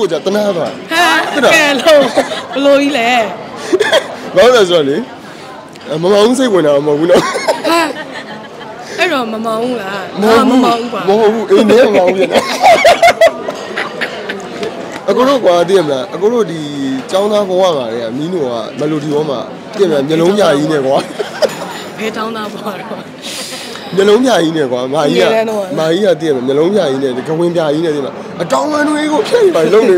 ကိုကြာတနာသွားဟဲ့ကဲလို့ဘလို့ကြီးလဲဘာလို့လဲဆိုတော့လေမမအောင်စိတ်ဝင်တာမဟုတ်ဘူးနော်ဟဲ့အဲ့တော့မမောင်းဘူးလားမမောင်းဘူးပါမဟုတ်ဘူးအေးနေမမောင်းပြန်တာအခုတို့ကွာသိရမလားအခုတို့ဒီចောင်းသားဘဝမှာလေမင်းတို့ကမလိုဒီဘောမှာသိရမလားမျိုးလုံးညာကြီးနဲ့ကွာဘယ်တောင်းတာပေါ့တော့ မျိုးလုံးညာကြီးနဲ့ကွာမာကြီးငယ်ကတန်းတော့မာကြီးကသိရမလားမျိုးလုံးညာကြီးနဲ့ကဝင်းပြကြီးနဲ့သိမလားအတောင်းမန်းတွေကိုဖျက်နေပါလုံးနေ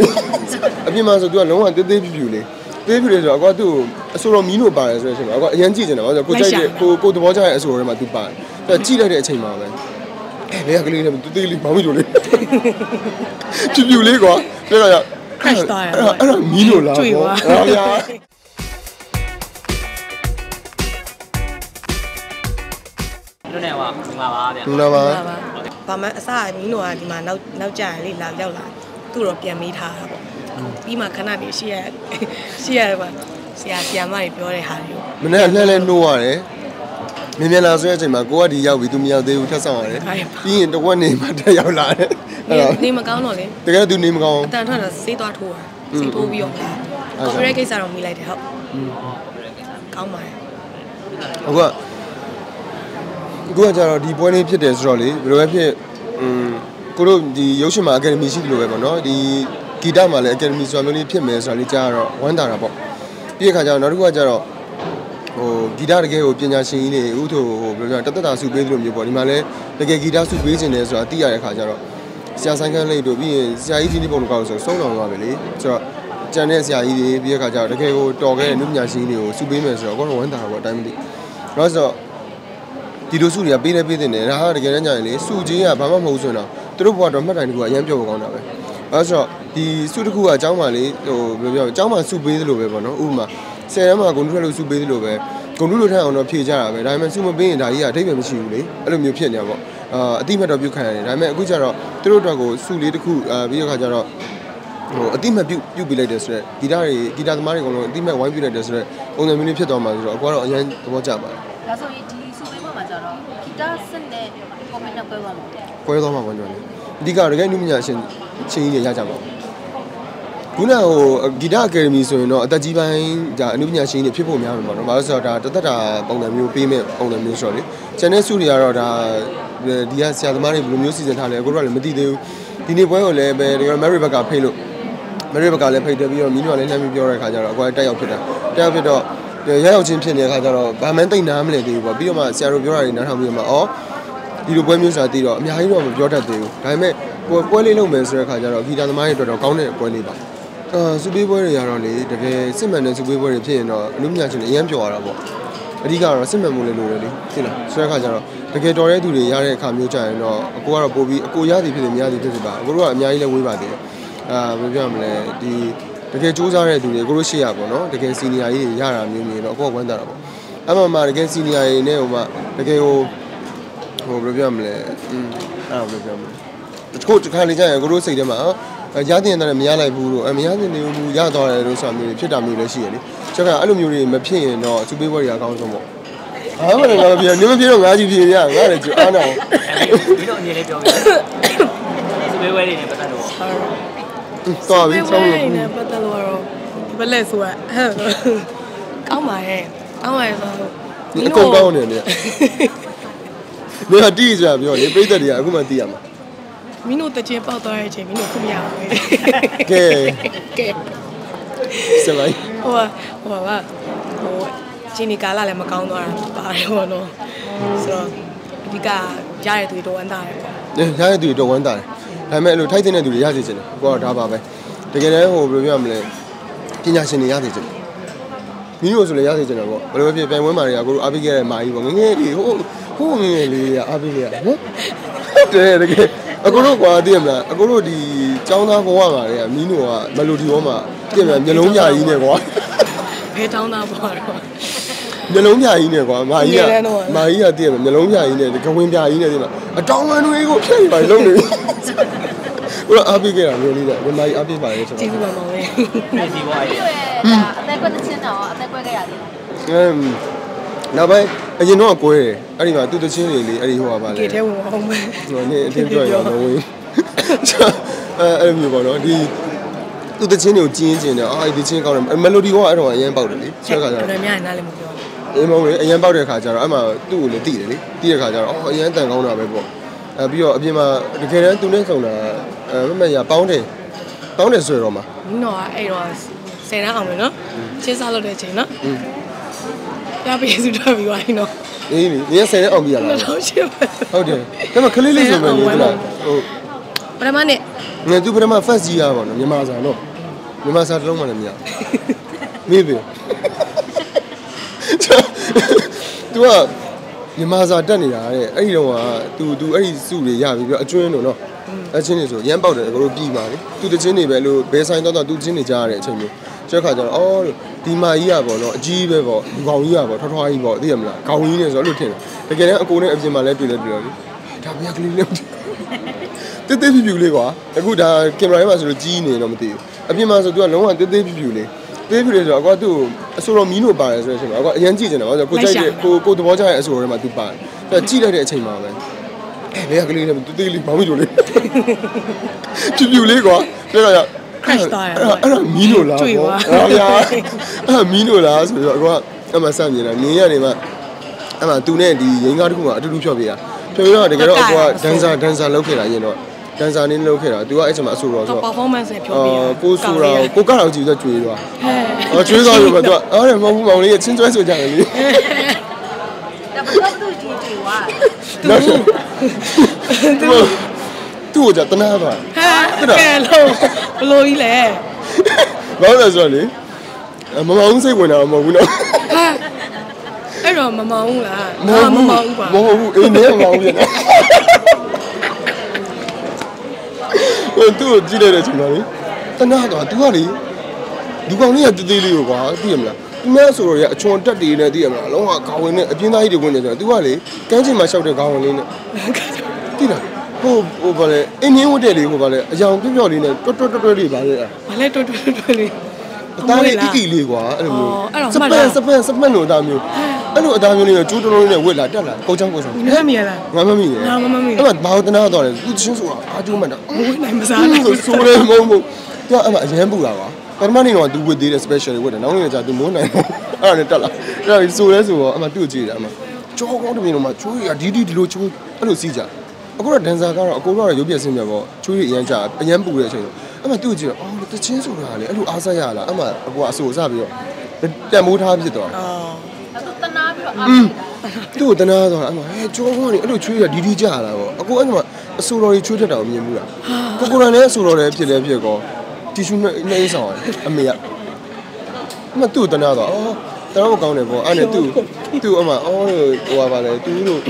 အပြင်မှာဆိုသူကလုံးဝတေးသေးပြူပြူလေးတေးပြူလေးဆိုတော့အကွာသူ့အဆိုတော်မီးတို့ပါတယ်ဆိုတဲ့အချိန်မှာအကွာအရင်ကြည့်နေတာဘာလို့ကိုကြိုက်တဲ့ကိုကိုသဘောကျတဲ့အဆိုတော်ထဲမှာသူပါတယ်အဲ့ကြည့်လိုက်တဲ့အချိန်မှာပဲအဲဘယ်ကလေးလဲတူသေးလေးမောင်မီတို့လေးပြူပြူလေးကွာပြောရ crash သွားရအဲ့ဒါအဲ့ဒါမီးတို့လားတွေ့သွားဟောဗျာ လွတ်နေပါမင်္ဂလာပါဗျာဒီနာပါဘာမှအစားမင်းတို့ကဒီမှာနောက်နောက်ကြရလေလာရောက်လာသူ့တော့ပြန်မေးထားတာပေါ့ပြီးမှခဏနေရှိရရှိရပါဆရာဆရာမတွေပြောတဲ့ဟာတွေကိုမနေ့ကလှမ်းလဲနှိုးရတယ်မြင်မြန်လာဆိုတဲ့အချိန်မှာကိုကဒီရောက်ပြီသူမရောက်သေးဘူးထပ်ဆောင်ရတယ်ပြီးရင်တစ်ဝက်နေမှတက်ရောက်လာတယ်အဲ့တော့နေမကောင်းတော့လေတကယ်သူနေမကောင်းအတန်ထွက်တော့စေးသွားထိုးတာစေးထိုးပြီးတော့လာကွန်ပရက်ကိစ္စတော့မိလိုက်တယ်ဟုတ်ကောင်းပါတယ်အခုက အခုကကြတော့ဒီပွဲလေးဖြစ်တယ်ဆိုတော့လေဘယ်လိုပဲဖြစ်อืมကိုတို့ဒီရုပ်ရှင်မှာအကယ်ဒမီရှိတယ်လို့ပဲပေါ့နော်ဒီဂီတမှာလည်းအကယ်ဒမီဆိုတာမျိုးလေးဖြစ်မယ်ဆိုတာလေးကြားရတော့ဝမ်းသာတာပေါ့ပြီးတဲ့ခါကျတော့နောက်တစ်ခုကကြတော့ဟိုဂီတတကယ်ကိုပညာရှင်ကြီးတွေဥထုဟိုဘယ်လိုပြောတသက်တာစုပေးသလိုမျိုးပေါ့ဒီမှာလည်းတကယ်ဂီတစုပေးခြင်းတယ်ဆိုတာသိရတဲ့ခါကျတော့ဆရာဆိုင်ခန်းလေးတို့ပြီးရင်ဆရာကြီးကြီးလေးပုံကောက်ဆိုဆုံးတော်သွားပြီလေဆိုတော့ကျန်တဲ့ဆရာကြီးတွေပြီးတဲ့ခါကျတော့တကယ်ကိုတော်ခဲ့တဲ့နုပညာရှင်ကြီးတွေကိုစုပေးမယ်ဆိုတော့အကုန်လုံးဝမ်းသာတာပေါ့အတိုင်းမသိတော့ဆိုတော့ ဒီလိုစုတွေကပေးလဲပေးတဲ့နေဒါကတကယ်တမ်းကျရင်လေစုချင်းကဘာမှမဟုတ်ဆိုတော့သူတို့ဘဝတော့မှတ်တိုင်တစ်ခုကအရင်ပြောဖို့ကောင်းတာပဲအဲဆိုတော့ဒီစုတစ်ခုကအเจ้าမလေးဟိုဘယ်လိုပြောအเจ้าမစုပေးသလိုပဲပေါ့နော်ဥပမာဆယ်တန်းမှာဂုံတူထွက်လို့စုပေးသလိုပဲဂုံတူလို့ထက်အောင်တော့ဖြေကြတာပဲဒါပေမဲ့စုမပေးရင်ဒါကြီးကအထိပ္ပယ်မရှိဘူးလေအဲ့လိုမျိုးဖြစ်နေတာပေါ့အာအတိမတ်တော့ပြုတ်ခံရတယ်ဒါပေမဲ့အခုကျတော့သူတို့အတွက်ကိုစုလေးတစ်ခုအာပြီးတော့ခါကျတော့ဟိုအတိမတ်ပြုတ်ပြုတ်ပြလိုက်တယ်ဆိုတော့ဂီတတွေဂီတသမားတွေအကုန်လုံးအတိမတ်ဝိုင်းပြုတ်လိုက်တယ်ဆိုတော့ပုံစံမျိုးလေးဖြစ်သွားမှာဆိုတော့အကွာတော့အရင်သဘောကျပါတယ် ဒါဆိုရင်ဒီစုပေးပွဲမှာကျတော့ ဂီတဆက်နဲ့ကွန်မန့်နဲ့ပွဲပါမှာကွဲသွားမှာပေါ့ကျွန်တော်လေအဓိကတကယ်နုမညာရှင်ချင်းကြီးတွေရကြပါဘူးခုနကဟိုဂီတအကယ်ဒမီဆိုရင်တော့အသက်ကြီးပိုင်းဒါအနုပညာရှင်တွေဖြစ်ဖို့များမှာပေါ့နော်။ဘာလို့ဆိုတော့ဒါတသက်တာပုံစံမျိုးပေးမဲ့ပုံစံမျိုးဆိုတော့လေ။ကျန်တဲ့စုတွေကတော့ဒါဒီကဆရာသမားတွေဘယ်လိုမျိုးစီစဉ်ထားလဲအခုတော့လည်းမသိသေးဘူး။ဒီနေ့ပွဲကိုလည်းပဲဒီက Mary ဘက်ကဖိတ်လို့ Mary ဘက်ကလည်းဖိတ်တယ်ပြီးတော့မီးနွားလည်းလှမ်းပြီးပြောတဲ့ခါကျတော့အကွာတက်ရောက်ဖြစ်တာ။တက်ရောက်ဖြစ်တော့ ရရောက်ချင်းဖြစ်နေတဲ့ခါကျတော့ဘာမှန်းသိနားမလဲသေးဘူးပေါ့။ပြီးတော့မှဆရာတို့ပြောတာတွေနားထောင်ပြီးတော့မှအော်ဒီလိုပွဲမျိုးဆိုတာတည်တော့အများကြီးတော့မပြောတတ်သေးဘူးဒါပေမဲ့ပွဲပွဲလေးလုပ်မယ်ဆိုတဲ့ခါကျတော့ဂီတာသမားတွေအတွက်တော့ကောင်းတဲ့ပွဲလေးပါအာစူပေးပွဲတွေကတော့လေတကယ်စစ်မှန်တဲ့စူပေးပွဲတွေဖြစ်ရင်တော့အလို့မြချင်းအရင်ပြောရတာပေါ့အဓိကတော့စစ်မှန်မှုလေးလိုတယ်လေသိလားဆိုတဲ့ခါကျတော့တကယ်တော်တဲ့သူတွေရတဲ့အခါမျိုးကြရင်တော့အကိုကတော့ပို့ပြီးအကိုရသည်ဖြစ်တယ်မရသည်ဖြစ်ဖြစ်ပါအကိုတို့ကအများကြီးလဲဝေးပါသေးတယ်အာဘယ်ပြောရမလဲဒီ တကယ်စူးစမ်းတဲ့သူတွေအကိုတို့ရှိရပါတော့တကယ်စီနီယာကြီးတွေရတာမျိုးမျိုးတော့အကိုကဝမ်းသာတာပေါ့အမှန်မှတကယ်စီနီယာတွေနဲ့ဟိုမှတကယ်ဟိုဟိုဘယ်လိုပြောမလဲอืมအဲ့ဒါဘယ်လိုပြောမလဲတချို့တစ်ခါလေကြာရင်ကိုတို့စိတ်ထဲမှာဟာရတဲ့တယ်မရလိုက်ဘူးလို့အမရတဲ့နေဘူးရသွားတယ်လို့ဆိုတာမျိုးတွေဖြစ်တာမျိုးလည်းရှိရလေကျွန်တော်ကအဲ့လိုမျိုးတွေမဖြစ်ရင်တော့စူပေးပွဲတွေအကောင်းဆုံးပေါ့ဟာမလည်းငါမပြေနေမပြေတော့ငါကြီးပြေရငါလည်းကြွအားနာဒီလိုအမြင်လေးပြောပြစပေးဝဲလေးနဲ့ပတ်သက်လို့ သွားပြီဆောင်းလို့နေပတ်သက်လို့တော့ဘလက်ဆိုတာဟဲ့ကောင်းပါရဲ့ကောင်းပါရဲ့ဆိုဒီအကုန်ကောင်းနေတယ်မင်းကတီးကြပြောလေပြိတ္တတွေကအခုမှတီးရမှာမင်းတို့တချင်းပေါက်သွားတဲ့အချိန်မင်းတို့ခုမရဘူးကဲကဲစလိုက်ဟိုကဟိုကဟိုချင်းနီကာလာလည်းမကောင်းသွားတာပါတယ်ဘောနော်ဆိုတော့အဓိကရတဲ့သူတွေတော့အန်တာရပေါ့ရတဲ့သူတွေတော့ဝမ်းသာတယ် ဒါပေမဲ့အဲ့လိုထိုက်တဲ့သူတွေရစေချင်တယ်ကိုကတော့ဒါပါပဲတကယ်တမ်းဟိုဘယ်လိုပြောမလဲပညာရှင်တွေရစေချင်တယ်မိတို့ဆိုလည်းရစေချင်တယ်ပေါ့ဘယ်လိုပဲဖြစ်ပြိုင်ပွဲမှာတွေကကိုတို့အားပေးခဲ့တဲ့မာကြီးပေါ့ငငယ်လေးဟိုဟိုငငယ်လေးကအားပေးခဲ့ရနော်ဟုတ်တယ်တကယ်အကိုတို့ကွာသိရမလားအကိုတို့ဒီចောင်းသားဘဝမှာတွေကမင်းတို့ကမလိုဒီဘောမှာပြင်မြန်မျိုးလုံးပြကြီးနဲ့ကွာဘဲတောင်းတာပေါ့တော့မျိုးလုံးပြကြီးနဲ့ကွာမာကြီးငယ်ကတန်းတော့မာကြီးကသိရမလားမျိုးလုံးပြကြီးနဲ့ကဝင်းပြကြီးနဲ့သိမလားအတောင်းမန်းတွေကိုဖျက်နေပါလုံးနေ ဘုရားအားပေးခဲ့တာမျိုးလေးတဲ့ဒီမာကြီးအားပေးပါလေဆိုကျေးတော့ဇူးပါမောင်လေးပြည်စီဘွားရေးပြီးတော့ဒါအသက်ကွက်တစ်ချင်းတော့အသက်ကွက်ခဲ့ရတယ်အမ်နောက်ပိုင်းအရင်တော့ကွဲတယ်အဲ့ဒီမှာသူ့တချင်းတွေလေအဲ့ဒီဟိုပါပါလေကေထဲဝင်အောင်မယ်ဟိုနေ့အတင်းပြောရအောင်ဝင်အဲအဲ့လိုမျိုးပေါ့နော်ဒီသူတချင်းတွေကိုကျင်းကျင်းတယ်အာဒီချင်းကောင်းတယ်မယ်လိုဒီကအတော့အရင်ပေါက်တယ်လေဆွဲခါကျဘယ်တော့လိုများနားလည်းမပြောဘူးအေးမဟုတ်လေအရင်ပေါက်တဲ့ခါကျတော့အဲ့မှာသူ့ကိုလည်းတိတယ်လေတိတဲ့ခါကျတော့အော်အရင်တန်ကောင်းတာပဲပေါ့ အဲပြီးတော့အပြင်မှာတကယ်တမ်းသူနဲ့ဆုံတာအဲမမရပေါင်းတယ်ပေါင်းတယ်ဆွဲတော့မှာ မင်းတို့ကအဲ့တော့ဆယ်တန်းအောင်မယ်နော်ချင်းစားလို့တဲ့အချိန်နော် อืม ပြပေးစုထွက်ပြီးသွားရင်တော့ အေးလေဒီကဆယ်နဲ့အောင်ပြရလား တော့ရှင်းပဲ ဟုတ်တယ်ဒါပေမဲ့ကလေးလေးဆိုမှလေဟုတ်လားဟုတ် ပထမနဲ့ ငါသူပထမ first year ပါနော်မြန်မာစာနော်မြန်မာစာတစ်လုံးမှလည်းမရမေးပြီ तू က မြန်မာစာတက်နေတာတဲ့အဲ့ဒီတော့ကသူသူအဲ့ဒီစုတွေရပြီးပြီးအကျွင်းတော့နော်အချင်းတွေဆိုရမ်းပေါက်တယ်ကျွန်တော်ပြီးပါလေသူတချင်းတွေပဲလို့ဘယ်ဆိုင်တော့သူချင်းတွေကြားရတဲ့အချိန်မျိုးကျက်ခါကျတော့အော်ဒီမာကြီးอ่ะဗောနော်အကြီးပဲဗောလူကောင်ကြီးอ่ะဗောထွားထွားကြီးဗောသိရမလားခေါင်းကြီးနေဆိုတော့အဲ့လိုထင်တယ်တကယ်တမ်းအကိုနဲ့အပြင်မှာလည်းတွေ့လဲတွေ့တော့လေဒါဘယ်ကလေးလဲမသိဘူးတိတ်တိတ်ပြူပြူလေးကွာအခုဒါကင်မရာထဲမှာဆိုတော့ကြီးနေတော့မသိဘူးအပြင်မှာဆိုသူကလုံးဝတိတ်တိတ်ပြူပြူလေး တေးဖြူလေးဆိုတော့အကွာသူ့အဆိုတော်မီးနို့ပါတယ်ဆိုတဲ့အချိန်မှာအကွာအရင်ကြည့်နေတာပါဆိုကိုကြိုက်တဲ့ကိုကိုသဘောကျတဲ့အဆိုတော်ထဲမှာသူပါတယ်အဲကြည့်လိုက်တဲ့အချိန်မှာပဲအဲဘယ်ကလေးလဲတူသေးလေးမောင်မီတို့လေးဖြူဖြူလေးကွာပြောရ crash သွားတယ်အဲ့ဒါအဲ့ဒါမီးနို့လားတွေ့သွားဟောဗျာအဲ့ဒါမီးနို့လားဆိုတော့အကွာအမှစမြင်တာမြင်ရနေမှာအဲ့မှာသူနဲ့ဒီရင်းကားတစ်ခုမှအတူတူဖြော့ပြတာဖြော့ပြတော့တကယ်တော့အကွာဒန်ဆာဒန်ဆာလောက်ခဲ့တာရင်တော့ ဒန်ဆာနင်းလောက်ခဲ့တာသူကအဲ့ချိန်မှာအဆိုတော်ဆိုတော့ performance နဲ့ဖြောအောပြရ်ကိုဆိုရာကိုကတော့ကြည့်တော့ကျွေးသွားဟဲ့အော်ကျွေးသွားပြီပဲသူကအော်ရမဟုတ်ဘူးမောင်လေးချင်းကျွဲဆိုကြတယ်လေဒါဘယ်တော့သူကြည့်ကြည့်ဝါသူသူ့ကိုကြတနာသွားဟဲ့ကဲလို့ဘလို့ကြီးလဲဘာလို့လဲဆိုတော့လေမမောင်စိတ်ဝင်တာမဟုတ်ဘူးနော်ဟဲ့အဲ့တော့မမောင်ဘူးလားအာမမောင်ဘူးပါမဟုတ်ဘူးအေးနေမမောင်ဘူးပြန် ဟိုသူ့ကိုကြည့်လိုက်တဲ့အချိန်မှာလေတနာသွား तू ကလေဒီကောင်လေးကတသေးလေးကိုကွာသိရမလားသူများဆိုတော့ရအချွန်တက်တည်နေသိရမလားအလုံးကခေါင်းဝင်နဲ့အပြင်းသားကြီးတွေဝင်နေဆိုတော့ तू ကလေကန်းချင်မှာရှောက်တဲ့ခေါင်းဝင်လေးနဲ့တိလားဟိုဟိုဗာလေအင်းင်းဝတ်တဲ့လေးဟိုဗာလေအယောင်ပြပြလေးနဲ့တွတ်တွတ်တွတ်တွတ်လေးဗာလေအဲ့ဘာလဲတွတ်တွတ်တွတ်လေး အသားလေးအီအီလေးကွာအဲ့လိုမျိုးအော်အဲ့တော့စမှတ်ပတာန်စပန်စပန်လို့အသားမျိုးအဲ့လိုအသားမျိုးလေးနဲ့ကျိုးတလုံးလေးနဲ့ဝစ်လာတက်လာကောက်ချောင်းကောက်ချောင်းမင်းမရလားငါမမိရငါမမမိရအဲ့မှာဘာလို့တနာတော့လဲသူချင်းဆိုတာအာကျိုးမှတ်တာမဝင်နိုင်မစားနိုင်ဆိုဆိုရဲမုံမုံသူကအဲ့မှာအရန်ပူတာကွာပထမနေ့တော့သူဝစ်သေးတယ် special တွေဝစ်တယ်နောက်နေ့ကျသူမိုးနိုင်တော့အဲ့ဒါနဲ့တက်လာအဲ့ဒါဆိုရဲဆိုတော့အဲ့မှာသူ့ကြည့်တယ်အဲ့မှာကြောကောင်းတမင်းတော့မှချိုးရဒီဒီဒီလိုချိုးအဲ့လိုစီးကြအခုတော့ဒန်ဆာကတော့အကိုတော့ရုပ်ပြဆင်းပြပေါ့ချိုးရအရန်ကြအရန်ပူတဲ့အချိန်တော့အဲ့မှာသူ့ကြည့်တော့အော် တချင်းဆိုတာလေအဲ့လိုအားဆက်ရလားအဲ့မှာအကိုကအဆိုစပြီးတော့တန်မိုးထားဖြစ်သွားအော်အဲ့တော့တနာပြီးတော့အားပေးတာသူ့ကိုတနာသွားအမဟဲကြောကောင်းနေအဲ့လိုချွေးရဒီဒီကြလာပေါ့အကိုအဲ့မှာအဆိုတော်ကြီးချွေးတတ်တာကိုမြင်ဘူးလားကိုကိုရန်လည်းအဆိုတော်လည်းဖြစ်လည်းဖြစ်ကောတီရှူနဲ့နေဆောင်ရတယ်အမေကအမသူ့ကိုတနာသွားအော်တနာမကောင်းတယ်ပေါ့အဲ့နဲ့သူ့သူ့အမအော်ဟိုဟာပါလေသူတို့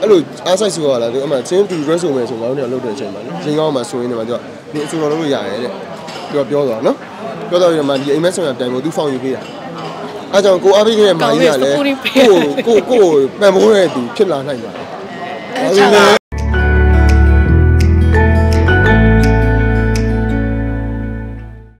အဲ့လိုအားဆိုင်ဆိုရလားသူအမချင်းသူ dress ဆိုမယ်ဆိုငါတို့ကလုပ်တဲ့အချိန်မှာလေရင်ကောင်းမှဆိုရင်းနေမှာသူကဒီအဆိုတော်လုပ်လို့ရတယ်တဲ့ သူကပြောသွားနော်ပြောတော့ဒီမှာဒီအိမ်မက်ဆောင်ရတိုင်ကိုသူဖောင်ယူပေးတာအဲကြောင့်ကိုအားပေးခဲ့တဲ့မာကြီးကလည်းကိုကိုကိုကိုပံ့ပိုးတဲ့သူဖြစ်လာနိုင်ပါတယ်။အဲဒါ